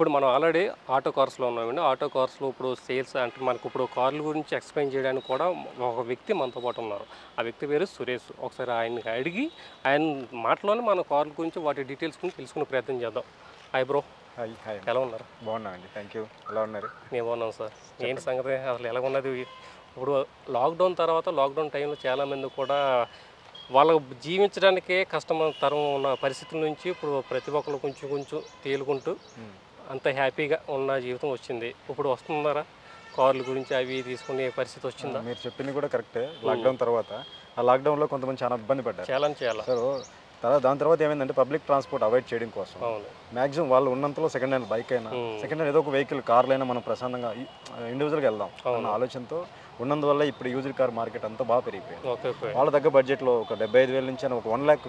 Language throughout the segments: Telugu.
ఇప్పుడు మనం ఆల్రెడీ ఆటో కార్స్లో ఉన్నామండి. ఆటో కార్స్లో ఇప్పుడు సేల్స్ అంటే మనకు ఇప్పుడు కార్ల గురించి ఎక్స్ప్లెయిన్ చేయడానికి కూడా ఒక వ్యక్తి మనతో పాటు ఉన్నారు. ఆ వ్యక్తి పేరు సురేష్. ఒకసారి ఆయనకి అడిగి ఆయన మాటలోనే మన కార్ల గురించి వాటి డీటెయిల్స్ గురించి తెలుసుకునే ప్రయత్నం చేద్దాం. Hi bro. హాయ్ హాయ్ ఎలా ఉన్నారు? బాగున్నానండి థ్యాంక్ యూ. ఎలా ఉన్నారు? మేము బాగున్నాం సార్. ఏంటి సంగతి? అసలు ఎలా ఉన్నది? ఇప్పుడు లాక్డౌన్ తర్వాత లాక్డౌన్ టైంలో చాలామంది కూడా వాళ్ళ జీవించడానికే కష్టం తరం ఉన్న పరిస్థితుల నుంచి ఇప్పుడు ప్రతి ఒక్కరు కొంచెం కొంచెం తేలుకుంటూ అంత హ్యాపీగా ఉన్న జీవితం వచ్చింది. ఇప్పుడు వస్తున్నారా? కార్ల గురించి అవి తీసుకునే పరిస్థితి వచ్చిందా? మీరు చెప్పింది కూడా కరెక్టే. లాక్డౌన్ తర్వాత ఆ లాక్డౌన్లో కొంతమంది చాలా ఇబ్బంది పడ్డారు. చాలా చాలా. సో తర్వాత దాని తర్వాత ఏమైందంటే పబ్లిక్ ట్రాన్స్పోర్ట్ అవాయిడ్ చేయడం కోసం మాక్సిమం వాళ్ళు ఉన్నంతలో సెకండ్ హ్యాండ్ బైక్ అయినా సెకండ్ హ్యాండ్ ఏదో ఒక వెహికల్ కార్లు అయినా మనం ప్రశాంతంగా ఇండివిజువల్గా వెళ్దాం అన్న ఆలోచనతో ఉన్నందువల్ల ఇప్పుడు యూజ్డ్ కార్ మార్కెట్ అంతా బాగా పెరిగిపోయింది. వాళ్ళ దగ్గర బడ్జెట్లో ఒక డెబ్బై ఐదు వేల నుంచి ఒక వన్ ల్యాక్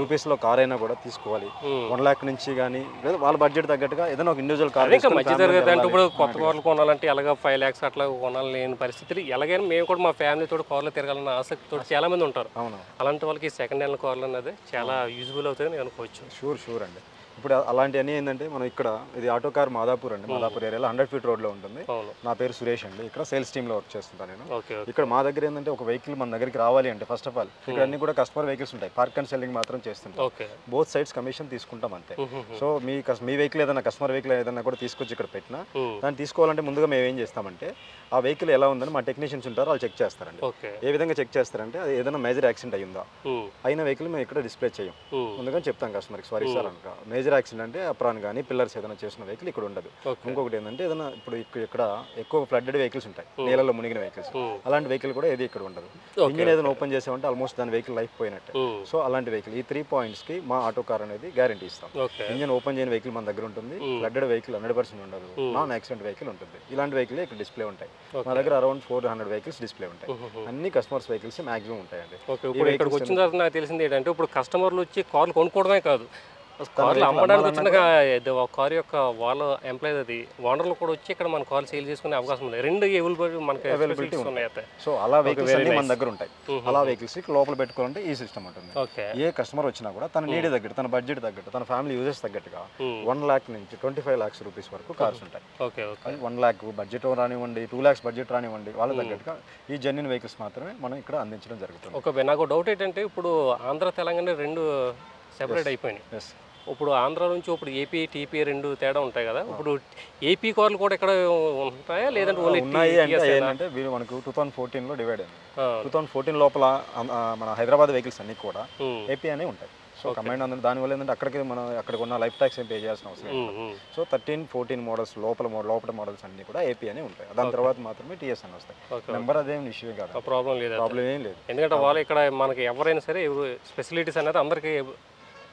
రూపీస్లో కార్ అయినా కూడా తీసుకోవాలి. వన్ ల్యాక్ నుంచి కానీ లేదా వాళ్ళ బడ్జెట్ తగ్గట్టుగా ఏదైనా ఒక ఇండివిజువల్ కార్ అంటే ఇప్పుడు కొత్త కార్లు కొనాలంటే ఎలాగ ఫైవ్ ల్యాక్స్ అట్లా కొనాలని పరిస్థితులు. ఎలాగైనా మేము కూడా మా ఫ్యామిలీతో కార్లు తిరగాలన్న ఆసక్తితో చాలా మంది ఉంటారు. అవును. అలాంటి వాళ్ళకి సెకండ్ హ్యాండ్ కార్లు అన్నది చాలా యూజ్ఫుల్ అవుతుంది అనుకోవచ్చు. షూర్ షూర్ అండి. ఇప్పుడు అలాంటివన్నీ ఏంటంటే మనం ఇక్కడ ఇది ఆటో కార్ మాదాపూర్ అండి. మాదాపూర్ ఏరియాలో హండ్రెడ్ ఫీట్ రోడ్లో ఉంటుంది. నా పేరు సురేష్ అండి. ఇక్కడ సేల్స్ టీంలో వర్క్ చేస్తుంటాను నేను. ఇక్కడ మా దగ్గర ఏంటంటే ఒక వెహికల్ మన దగ్గరికి రావాలి అంటే ఫస్ట్ ఆఫ్ ఆల్ ఇక్కడ అన్ని కూడా కస్టమర్ వెహికల్స్ ఉంటాయి. పార్క్ అండ్ సెల్లింగ్ మాత్రం చేస్తుంటాం. ఓకే. బోత్ సైడ్స్ కమిషన్ తీసుకుంటాం అంతే. సో మీ మీ వెహికల్ ఏదైనా కస్టమర్ వెహికల్ ఏదైనా కూడా తీసుకొచ్చి ఇక్కడ పెట్టినా దాన్ని తీసుకోవాలంటే ముందుగా మేము ఏం చేస్తామంటే ఆ వెహికల్ ఎలా ఉందని మా టెక్నీషియన్స్ ఉంటారు వాళ్ళు చెక్ చేస్తారండి. ఏ విధంగా చెక్ చేస్తారంటే అది ఏదైనా మేజర్ యాక్సిడెంట్ అయ్యిందా అయిన వెహికల్ మేము ఇక్కడ డిస్ప్లే చేయం. ముందుగా చెప్తాం కస్టమర్కి సారీ సార్ అనక. మేజర్ యాక్సిడెంట్ అంటే అప్రాన్ కానీ పిల్లర్స్ ఏదైనా చేసిన వెహికల్ ఇక్కడ ఉండదు. ఇంకొకటి ఏంటంటే ఏదైనా ఇప్పుడు ఇక్కడ ఎక్కువ ఫ్లడ్డెడ్ వెహికల్స్ ఉంటాయి. నీళ్ళలో మునిగిన వెహికల్స్. అలాంటి వెహికల్ కూడా ఏది ఇక్కడ ఉండదు. ఇంజిన్ ఏదైనా ఓపెన్ చేసామంటే ఆల్మోస్ట్ దాని వెహికల్ లైఫ్ పోయినట్టే. సో అలాంటి వెహికల్ ఈ త్రీ పాయింట్స్కి మా ఆటో కార్ అనేది గ్యారంటీ ఇస్తాం. ఇంజిన్ ఓపెన్ చేయని వెహికల్ మన దగ్గర ఉంటుంది. ఫ్లడ్డెడ్ వెహికల్ హండ్రెడ్ పర్సెంట్ ఉండదు. నాన్ యాక్సిడెంట్ వెహికల్ ఉంటుంది. ఇలాంటి వెహికల్ ఇక్కడ డిస్ప్లే ఉంటాయి. మా దగ్గర around four hundred vehicles display ఉంటాయి. అన్ని కస్టమర్స్ వెహికల్స్ మాక్సిమం ఉంటాయండి. ఇప్పుడు ఇక్కడికి వచ్చిన తర్వాత నాకు తెలిసింది ఏంటంటే ఇప్పుడు కస్టమర్లు వచ్చి కార్లు కొనుక్కోవడమే కాదు. కార్లు అమ్మడానికి వచ్చిన కార్ యొక్క వాళ్ళ ఎంప్లాయ్ అది. ఓనర్లు కూడా వచ్చి ఇక్కడ మన కార్ సేల్ చేసుకునే అవకాశం ఉంది. రెండు అవైలబిలిటీ మనకి అవైలబిలిటీ ఉన్నాయి సో అలా వెహికల్స్ అన్ని మన దగ్గర ఉంటాయి. అలా వెహికల్స్ లోపల పెట్టుకోవాలంటే ఈ సిస్టమ్ ఉంటుంది ఓకే. ఏ కస్టమర్ వచ్చినా కూడా తన నీడ్ తగ్గట్టు తన బడ్జెట్ తగ్గట్టు తన ఫ్యామిలీ యూజెస్ తగ్గట్టుగా. వన్ ల్యాక్ నుంచి ట్వంటీ ఫైవ్ ల్యాక్స్ రూపీస్ వరకు కార్స్ ఉంటాయి. Okay okay. One lakh budget రానివ్వండి టూ ల్యాక్స్ బడ్జెట్ రానివ్వండి వాళ్ళ తగ్గట్టుగా ఈ జెన్యున్ వెహికల్స్ మాత్రమే మనం ఇక్కడ అందించడం జరుగుతుంది. ఒక నాకు డౌట్ ఏంటంటే ఇప్పుడు ఆంధ్ర తెలంగాణ రెండు సెపరేట్ అయిపోయినాయి. ఇప్పుడు ఆంధ్ర నుంచి ఇప్పుడు ఏపీ టీపీ రెండు తేడా ఉంటాయి కదా. ఇప్పుడు ఏపీ కార్లు కూడా ఇక్కడ ఉంటాయా? లేదంటే ఓన్లీ ఉన్నాయి అంటే ఏంటంటే వీళ్ళు మనకు టూ థౌసండ్ ఫోర్టీన్లో డివైడ్ అయింది. టూ థౌసండ్ ఫోర్టీన్ లోపల మన హైదరాబాద్ వెహికల్స్ అన్ని కూడా ఏపీ అనే ఉంటాయి. సో కంబైన్ అందరూ దానివల్ల ఏంటంటే అక్కడికి మనం అక్కడికి ఉన్న లైఫ్ ట్యాక్స్ ఏం పే చేయాల్సిన అవసరం సో థర్టీన్ ఫోర్టీన్ మోడల్స్ లోపల లోపల మోడల్స్ అన్ని కూడా ఏపీ అనే ఉంటాయి. దాని తర్వాత మాత్రమే టీఎస్ అని వస్తాయి. నెంబర్ అదేం ఇష్యూ కాదు. ప్రాబ్లం లేదు. ప్రాబ్లం ఏం లేదు. ఎందుకంటే వాళ్ళు ఇక్కడ మనకి ఎవరైనా సరే స్పెసిలిటీస్ అనేది అందరికీ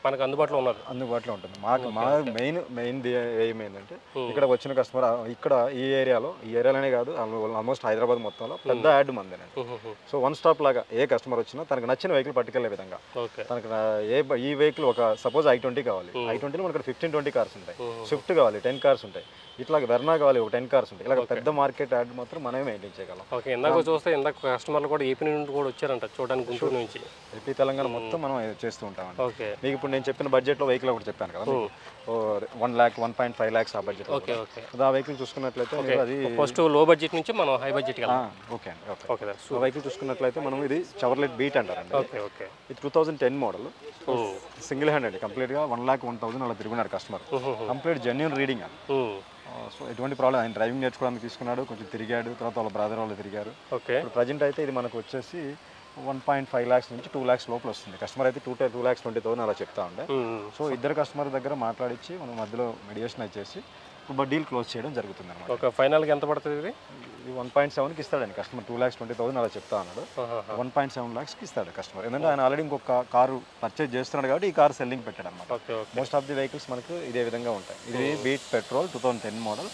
మనకు అందుబాటులో ఉన్నది అందుబాటులో ఉంటుంది. మాకు మా మెయిన్ మెయిన్ ఏం ఏంటంటే ఇక్కడ వచ్చిన కస్టమర్ ఇక్కడ ఈ ఏరియాలో ఈ ఏరియాలోనే కాదు ఆల్మోస్ట్ హైదరాబాద్ మొత్తంలో పెద్ద యాడ్ మందేనండి. సో వన్ స్టాప్ లాగా ఏ కస్టమర్ వచ్చినా తనకు నచ్చిన వెహికల్ పట్టుకెళ్ళే విధంగా. తనకు ఏ ఈ వెహికల్ ఒక సపోజ్ ఐ ట్వంటీ కావాలి. ఐ ట్వంటీలో మనకి ఫిఫ్టీన్ ట్వంటీ కార్స్ ఉంటాయి. స్విఫ్ట్ కావాలి టెన్ కార్స్ ఉంటాయి. ఇట్లా వెర్నా కావాలి ఒక టెన్ కార్స్ ఉంటాయి. ఇలా పెద్ద మార్కెట్ యాడ్ మాత్రం మనమే మెయింటైన్ చేయగలం. ఓకే ఇందాక చూస్తే ఇందాక కస్టమర్లు కూడా ఏపీ నుండి కూడా వచ్చారంట చూడడానికి గుంటూరు నుంచి. ఏపీ తెలంగాణ మొత్తం మనం చేస్తూ ఉంటామండి. ఓకే. మీకు ఇప్పుడు నేను చెప్పిన బడ్జెట్లో వెహికల్ ఒకటి చెప్పాను కదా one lakh one point five lakhs ఆ బడ్జెట్ ఓకే ఓకే. ఆ వెహికల్ చూసుకున్నట్లయితే అది ఫస్ట్లో బడ్జెట్ నుంచి మనం హై వెళ్దాం. ఓకే అండి ఓకే. ఆ వెహికల్ చూసుకున్నట్లయితే మనం ఇది చవర్లెట్ బీట్ అంటారండి. Okay okay. ఇది two thousand ten model single hand అండి కంప్లీట్గా వన్ ల్యాక్ వన్ థౌసండ్ అలా తిరుగున్నాడు కస్టమర్ కంప్లీట్ జెన్యున్ రీడింగ్ అండి సో ఎటువంటి ప్రాబ్లం ఆయన డ్రైవింగ్ నేర్చుకోవడానికి తీసుకున్నాడు కొంచెం తిరిగాడు తర్వాత వాళ్ళ బ్రదర్ వాళ్ళు తిరిగారు. ఓకే. ఇప్పుడు ప్రజెంట్ అయితే ఇది మనకు వచ్చేసి వన్ పాయింట్ ఫైవ్ ల్యాక్స్ నుంచి టూ ల్యాక్స్ లోపల వస్తుంది. కస్టమర్ అయితే two two lakhs twenty thousand అలా చెప్తా ఉండే. సో ఇద్దరు కస్టమర్ దగ్గర మాట్లాడించి మనం మధ్యలో మెడియేషన్ వచ్చేసి డీల్ క్లోజ్ చేయడం జరుగుతుంది అనమాట ఓకే ఫైనల్గా ఎంత పడుతుంది ఇది? ఇది వన్ పాయింట్ సెవెన్కి ఇస్తాడండి customer two lakhs twenty thousand అలా చెప్తా ఉన్నాడు వన్ పాయింట్ సెవెన్ ల్యాక్స్కి ఇస్తాడు కస్టమర్ ఎందుకంటే ఆయన ఆల్రెడీ ఇంకొక కారు పర్చేజ్ చేస్తున్నాడు కాబట్టి ఈ కార్ సెల్లింగ్ పెట్టాడు అనమాట మోస్ట్ ఆఫ్ ది వెహికల్స్ మనకు ఇదే విధంగా ఉంటాయి. ఇది Beat petrol two thousand ten model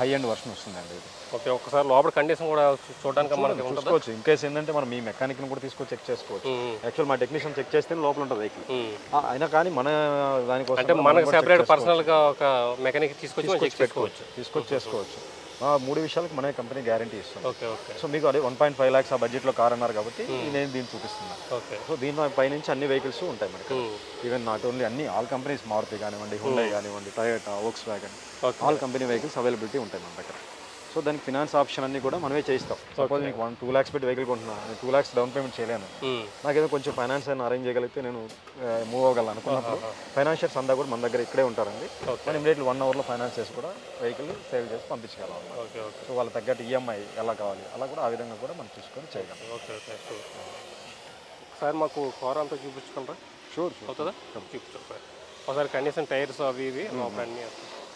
high end version వస్తుందండి ఇది. ఓకే ఒకసారి లోపల కండిషన్ కూడా చూడడానికి చూసుకోవచ్చు. ఇన్ కేసు ఏంటంటే మనం మీ మెకానిక్ని కూడా తీసుకొని చెక్ చేసుకోవచ్చు. యాక్చువల్ మా టెక్నీషియన్ చెక్ చేస్తే లోపల ఉంటుంది వెహికల్ అయినా కానీ మన దానికోసం అంటే మనకు సెపరేట్ పర్సనల్గా ఒక మెకానిక్ తీసుకొచ్చి చెక్ చేసుకోవచ్చు. తీసుకొచ్చి చేసుకోవచ్చు. మూడు విషయాలకు మన కంపెనీ గ్యారంటీ ఇస్తుంది సో మీకు అదే వన్ పాయింట్ ఫైవ్ ల్యాక్స్ ఆ బడ్జెట్లో కార్ అన్నారు కాబట్టి నేను దీన్ని చూపిస్తున్నాను సో దీని పైనుంచి అన్ని వెహికల్స్ ఉంటాయి మనకి. ఈవెన్ నాట్ ఓన్లీ అన్ని ఆల్ కంపెనీస్ మారుతి కానివ్వండి హుండై కానివ్వండి Toyota Volkswagen all company vehicles availability ఉంటాయి మన దగ్గర. సో దానికి ఫినాన్స్ ఆప్షన్ అన్ని కూడా మనమే చేయిస్తాం. సపోజ్ మీకు వన్ టూ ల్యాక్స్ పెట్టి వెహికల్ కొంటున్నా నేను టూ ల్యాక్స్ డౌన్ పేమెంట్ చేయలేను. నాకేదో కొంచెం ఫైనాన్స్ అయినా అరేంజ్ చేయగలిగితే నేను మూవ్ అవ్వగలను అనుకున్నప్పుడు ఫైనాన్షియర్స్ అంతా కూడా మన దగ్గర ఇక్కడే ఉంటారండి. మనం ఇమీడియట్లీ వన్ అవర్లో ఫైనాన్స్ చేసి కూడా వెహికల్ సేల్ చేసి పంపించగలం అన్నమాట. ఓకే ఓకే సో వాళ్ళ తగ్గట్టు ఈఎంఐ ఎలా కావాలి అలా కూడా ఆ విధంగా కూడా మనం చూసుకొని చేయగలం. సార్ మాకు కార్ అంతా చూపించుకుంటారా? షూర్ అవుతుందా? చూపించు సార్ ఒకసారి కండిషన్ టైర్స్ అవి ఇవి లోపల అన్నీ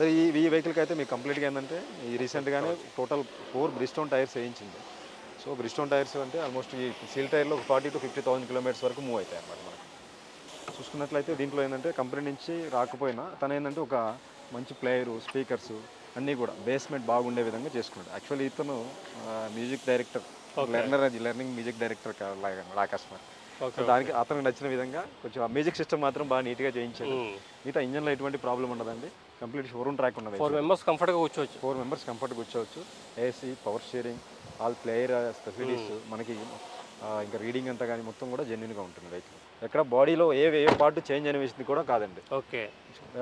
సరే ఈ ఈ వెహికల్కి అయితే మీకు కంప్లీట్గా ఏంటంటే ఈ రీసెంట్గానే టోటల్ ఫోర్ బ్రిస్టోన్ టైర్స్ వేయించింది. సో బ్రిస్టోన్ టైర్స్ అంటే ఆల్మోస్ట్ ఈ సీల్ టైర్లో ఒక forty to fifty thousand kilometres వరకు మూవ్ అవుతాయి అన్నమాట మనకి. చూసుకున్నట్లయితే దీంట్లో ఏంటంటే కంపెనీ నుంచి రాకపోయినా తను ఏంటంటే ఒక మంచి ప్లేయరు స్పీకర్స్ అన్నీ కూడా బేస్మెంట్ బాగుండే విధంగా చేసుకున్నాడు. యాక్చువల్లీ ఇతను music director learner learning music director లా కస్టమర్ ఓకే సో దానికి అతనికి నచ్చిన విధంగా కొంచెం మ్యూజిక్ సిస్టమ్ మాత్రం బాగా నీట్గా చేయించాడు. మిగతా ఇంజన్లో ఎటువంటి ప్రాబ్లం ఉండదండి. కంప్లీట్ షోరూమ్ ట్రాక్ ఉన్నది ఫోర్ మెంబర్స్ కంఫర్ట్గా కూర్చోవచ్చు. ఫోర్ మెంబర్స్ కంఫర్ట్ కూర్చోవచ్చు. AC power steering all player facilities మనకి ఇంకా రీడింగ్ అంతా కానీ మొత్తం కూడా జెన్యున్గా ఉంటుంది వెహికల్ ఎక్కడ బాడీలో ఏ ఏ పార్ట్ చేంజ్ అనే విషయం కూడా కాదండి. ఓకే.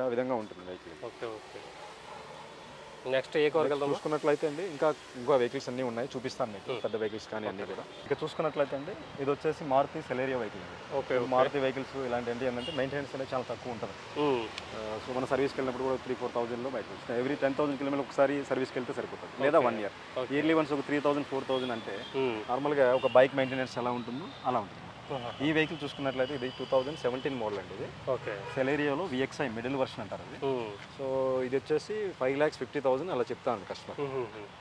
ఆ విధంగా ఉంటుంది వెహికల్ ఓకే ఓకే. నెక్స్ట్ ఏ వెళ్దాం చూసుకున్నట్లయితే అండి ఇంకా ఇంకా వెహికల్స్ అన్నీ ఉన్నాయి. చూపిస్తాను మీకు. పెద్ద వెహికల్స్ కానీ అన్నీ కూడా. ఇక చూసుకున్నట్లయితే అండి ఇది వచ్చేసి మారుతి సెలేరియా వెహికల్ అండి. ఓకే మారుతి వెహికల్స్ ఇలాంటి ఏంటి ఏంటంటే మెయింటెనెన్స్ అనేది చాలా తక్కువ ఉంటుంది. సో మన సర్వీస్కి వెళ్ళినప్పుడు కూడా త్రీ ఫోర్ థౌసండ్లో బయటకు వస్తాయి ఎవ్రీ టెన్ థౌసండ్ కిలోమీటర్ ఒకసారి సర్వీస్కి వెళ్తే సరిపోతుంది లేదా వన్ ఇయర్ ఇయర్లీ వన్స్ ఒక త్రీ థౌసండ్ ఫోర్ థౌసండ్ అంటే నార్మల్గా ఒక బైక్ మెయింటెనెన్స్ ఎలా ఉంటుందో అలా ఉంటుంది. ఈ వెహికల్ చూసుకున్నట్లయితే ఇది టూ థౌసండ్ సెవెంటీన్ మోడల్ అండి ఇది. ఓకే సెలేరియాలో విఎక్స్ఐ మిడిల్ వర్షన్ అంటారు అది. సో ఇది వచ్చేసి ఫైవ్ ల్యాక్స్ ఫిఫ్టీ థౌసండ్ అలా చెప్తాను కస్టమర్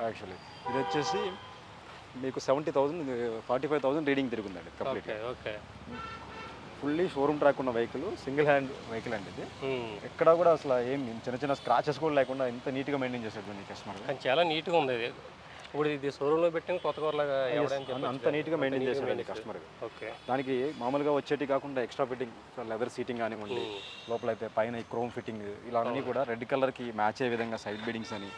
యాక్చువల్లీ ఇది వచ్చేసి మీకు seventy thousand forty five thousand reading తిరుగుందండి complete okay okay fully showroom track ఉన్న వెహికల్ సింగిల్ హ్యాండ్ వెహికల్ అండి ఇది. ఎక్కడ కూడా అసలు ఏం చిన్న చిన్న స్క్రాచెస్ కూడా లేకుండా ఎంత నీట్గా మెయింటైన్ చేసేటువంటి కస్టమర్ చాలా నీట్గా ఉంది ఇది. ఇప్పుడు ఇది షోరూంలో పెట్టిన కొత్త కార్లాగా ఎవడని అంత నీట్గా మెయింటైన్ చేసేటువంటి కస్టమర్ ఓకే. దానికి మామూలుగా వచ్చేటి కాకుండా ఎక్స్ట్రా ఫిట్టింగ్ లెదర్ సీటింగ్ కానివ్వండి లోపల అయితే పైన క్రోమ్ ఫిట్టింగ్ ఇలా అన్నీ కూడా రెడ్ కలర్కి మ్యాచ్ అయ్యే విధంగా సైడ్ బిడింగ్స్ అని.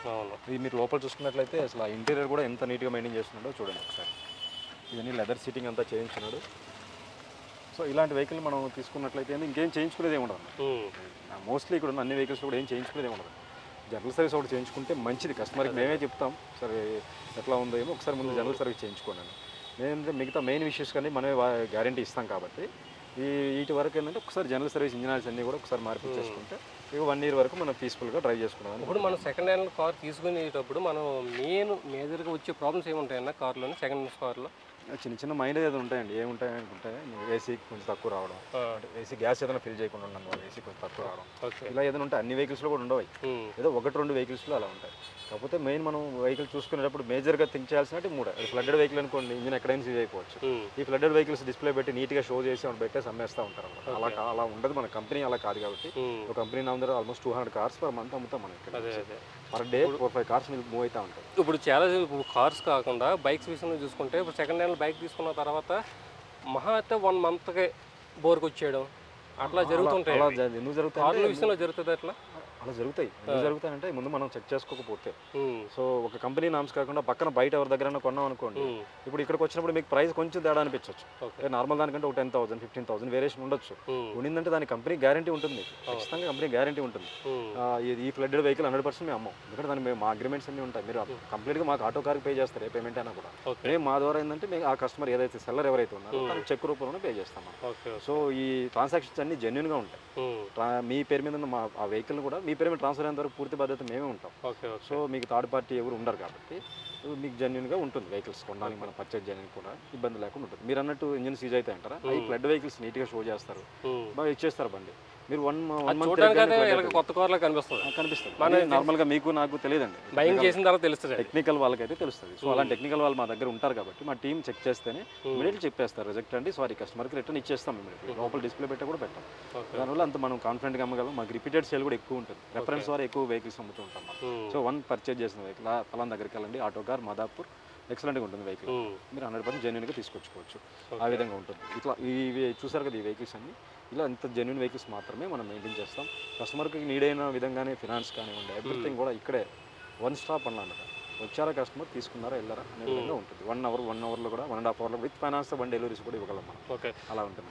ఇది మీరు లోపల చూసుకున్నట్లయితే అసలు ఇంటీరియర్ కూడా ఎంత నీట్గా మెయింటైన్ చేస్తున్నాడో చూడండి ఒకసారి. ఇవన్నీ లెదర్ సీటింగ్ అంతా చేయించున్నాడు. సో ఇలాంటి వెహికల్ మనం తీసుకున్నట్లయితే ఇంకేం చేయించుకునేది ఏమి ఉండదు. మోస్ట్లీ ఇక్కడ ఉన్న అన్ని వెహికల్స్ కూడా ఏం చేయించుకునేది ఉండదు. జనరల్ సర్వీస్ ఒకటి చేయించుకుంటే మంచిది కస్టమర్కి మేమే చెప్తాం సరే ఎట్లా ఉందో ఏమో ఒకసారి ముందు జనరల్ సర్వీస్ చేయించుకోండి మేమంటే మిగతా మెయిన్ విషయస్ కానీ మనమే గ్యారంటీ ఇస్తాం కాబట్టి ఈ వీటి వరకు ఏంటంటే ఒకసారి జనరల్ సర్వీస్ ఇంజనీర్స్ అన్నీ కూడా ఒకసారి మార్పు చేసుకుంటే ఇక వన్ ఇయర్ వరకు మనం పీస్ఫుల్గా డ్రైవ్ చేసుకున్నాం ఇప్పుడు మనం సెకండ్ హ్యాండ్ కార్ తీసుకునేటప్పుడు మనం మెయిన్ మేజర్గా వచ్చే ప్రాబ్లమ్స్ ఏముంటాయన్న కార్లోని సెకండ్ హ్యాండ్ కార్లో చిన్న చిన్న మైండ్ ఏదో ఉంటాయండి. ఏముంటాయి అనుకుంటే ఏసీ కొంచెం తక్కువ రావడం అంటే ఏసీ గ్యాస్ ఏదైనా ఫిల్ చేయకుండా ఉండడం ఏసీ కొంచెం తక్కువ రావడం. ఇలా ఏదైనా ఉంటాయి అన్ని వెహికల్స్లో కూడా ఉండవు. ఏదో ఒకటి రెండు వెహికల్స్లో అలా ఉంటాయి. కాకపోతే మెయిన్ మనం వెహికల్ చూసుకునేటప్పుడు మేజర్గా థింక్ చేయాల్సినట్టు మూడే. అది ఫ్లడ్డెడ్ వెహికల్ అనుకోండి ఇంజిన్ ఎక్కడైనా సీజ్ అయిపోవచ్చు. ఈ ఫ్లడ్డెడ్ వెహికల్స్ డిస్ప్లే పెట్టి నీట్గా షో చేసి అక్కడ పెట్టేసి అమ్మేస్తూ ఉంటారు అన్నమాట అలా అలా ఉండదు. మన కంపెనీ అలా కాదు కాబట్టి ఒక కంపెనీ నా దగ్గర almost two hundred cars per month అమ్ముతాం మనం ఇక్కడ per day four five cars మీద మూవ్ అవుతూ ఉంటాయి. ఇప్పుడు చాలా కార్స్ కాకుండా బైక్స్ విషయంలో చూసుకుంటే ఇప్పుడు సెకండ్ హ్యాండ్ బైక్ తీసుకున్న తర్వాత మహా అయితే వన్ మంత్కి బోర్కి వచ్చేయడం అట్లా జరుగుతుంటాయి? ఎందుకు జరుగుతాయి కార్ల విషయంలో జరుగుతుంది అట్లా? అలా జరుగుతాయి. ఎందుకు జరుగుతాయంటే ముందు మనం చెక్ చేసుకోకపోతే. సో ఒక కంపెనీ నామ్స్ కాకుండా పక్కన బయట ఎవరి దగ్గర కొన్నాం అనుకోండి ఇప్పుడు ఇక్కడికి వచ్చినప్పుడు మీకు ప్రైస్ కొంచెం తేడా అనిపించవచ్చు నార్మల్ దానికంటే ఒక ten thousand fifteen thousand variation ఉండొచ్చు. ఉండిందంటే దాని కంపెనీ గ్యారంటీ ఉంటుంది. ఖచ్చితంగా కంపెనీ గ్యారంటీ ఉంటుంది. ఈ ఫ్లడ్డెడ్ వెహికల్ హండ్రెడ్ పర్సెంట్ మేము అమ్మం. ఎందుకంటే దాని మేము మా అగ్రిమెంట్స్ అన్ని ఉంటాయి. మీరు కంప్లీట్గా మాకు ఆటో కార్కి పే చేస్తారు ఏ పేమెంట్ అయినా కూడా. మేము మా ద్వారా ఏంటంటే మేము ఆ కస్టమర్ ఏదైతే సెల్లర్ ఎవరైతే ఉన్నారో చెక్ రూపంలో పే చేస్తాం సో ఈ ట్రాన్సాక్షన్స్ అన్ని జెన్యున్గా ఉంటాయి. మీ పేరు మీద ఉన్న మా ఆ వెహికల్ కూడా మీ పేరు మీద ట్రాన్స్ఫర్ అయ్యేంత వరకు పూర్తి బాధ్యత మేమే ఉంటాం. సో మీకు థర్డ్ పార్టీ ఎవరు ఉండరు కాబట్టి మీకు జెన్యున్గా ఉంటుంది వెహికల్స్ కొనడానికి మనం పర్చేజ్ చేయడానికి కూడా ఇబ్బంది లేకుండా ఉంటుంది. మీరు అన్నట్టు ఇంజిన్ సీజ్ అయితే అంటారా ఈ ఫ్లడ్ వెహికల్స్ నీట్గా షో చేస్తారు. బాగా ఇచ్చేస్తారు బండి. మీరు వన్ చూడడానికి కొత్త కార్లో కనిపిస్తుంది. కనిపిస్తుంది. నార్మల్గా మీకు నాకు తెలియదండి. బయింగ్ చేసిన తర్వాత తెలుస్తుంది. టెక్నికల్ వాళ్ళకైతే తెలుస్తుంది. సో అలాంటి టెక్నికల్ వాళ్ళు మా దగ్గర ఉంటారు కాబట్టి మా టీం చెక్ చేస్తేనే ఇమీడియట్లీ చెప్పేస్తారు. రిజెక్ట్ అండి సారీ కస్టమర్కి రిటర్న్ ఇచ్చేస్తాం ఇమీడియట్లీ లోపల డిస్ప్లే పెట్టి కూడా పెట్టాం. దానివల్ల అంత మనం కాన్ఫిడెంట్గా అమ్మగలం. మాకు రిపీటెడ్ సేల్ కూడా ఎక్కువ ఉంటుంది. రెఫరెన్స్ ద్వారా ఎక్కువ వెహికల్స్ అమ్ముతూ ఉంటాం సో వన్ పర్చేజ్ చేసిన వెహికల్ ఫలాన్ దగ్గరికి వెళ్ళండి. ఆటో కార్ మదాపూర్ ఎక్సలెంట్గా ఉంటుంది వెహికల్. మీరు హండ్రెడ్ పర్సెంట్ జెన్యున్గా తీసుకొచ్చుకోవచ్చు. ఆ విధంగా ఉంటుంది. ఇట్లా ఇవి చూసారు కదా ఈ వెహికల్స్ అన్ని? ఇలా ఇంత జెన్యున్ వెహికల్స్ మాత్రమే మనం మెయింటైన్ చేస్తాం. కస్టమర్కి నీడ్ అయిన విధంగానే ఫినాన్స్ కానివ్వండి ఎవ్రీథింగ్ కూడా ఇక్కడే వన్ స్టాప్ అన్నమాట వచ్చారా కస్టమర్? తీసుకున్నారా? వెళ్ళారా? అనే విధంగా ఉంటుంది. వన్ అవర్ వన్ అవర్లో కూడా వన్ అండ్ హాఫ్ అవర్లో విత్ ఫైనాన్స్ వన్ డెలివరీస్ కూడా ఇవ్వగలం మనం. ఓకే. అలా ఉంటుంది.